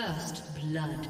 First blood.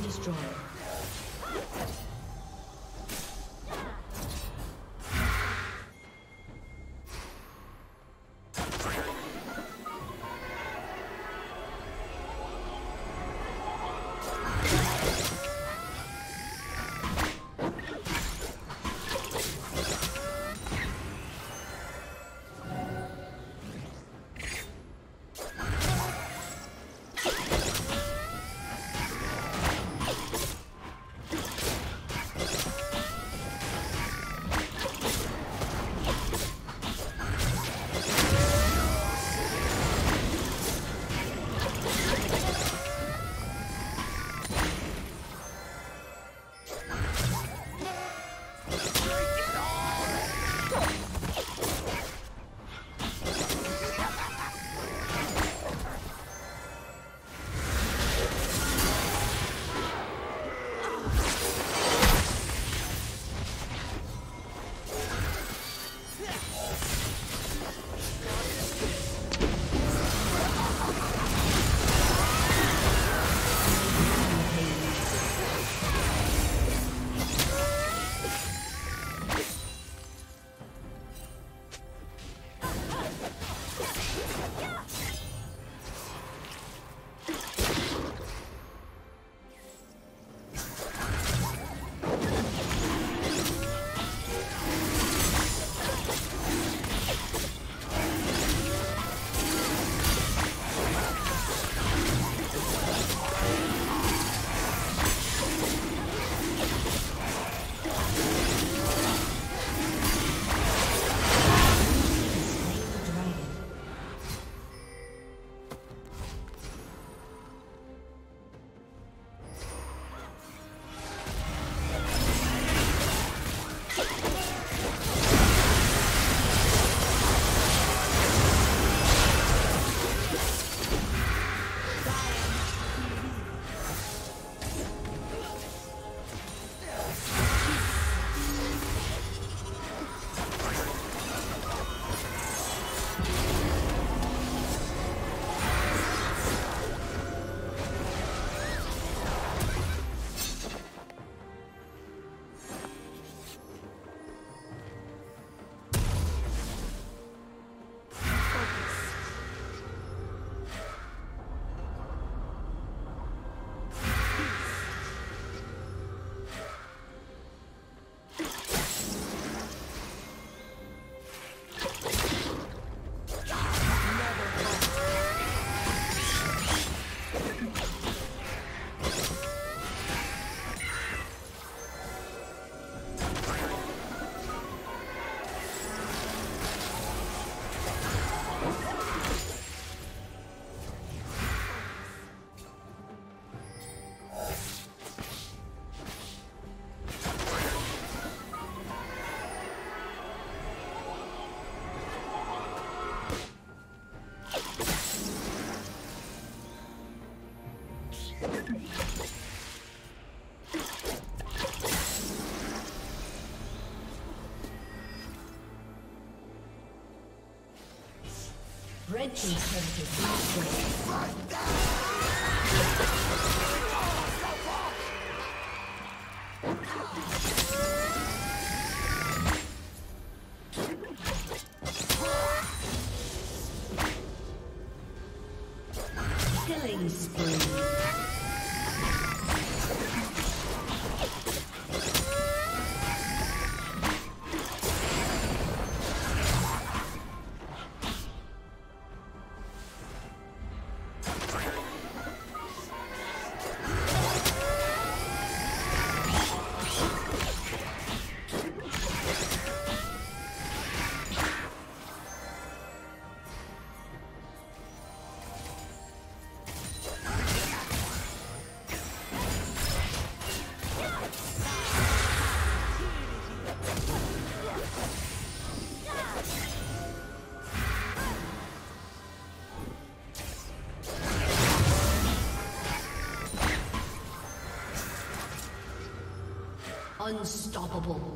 Destroyed. Red Team's turret has Killing Unstoppable.